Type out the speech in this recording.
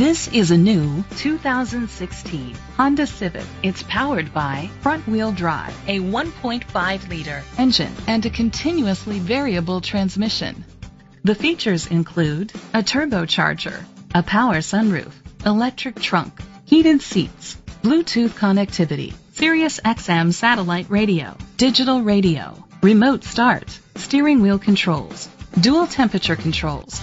This is a new 2016 Honda Civic. It's powered by front-wheel drive, a 1.5-liter engine, and a continuously variable transmission. The features include a turbocharger, a power sunroof, electric trunk, heated seats, Bluetooth connectivity, Sirius XM satellite radio, digital radio, remote start, steering wheel controls, dual temperature controls,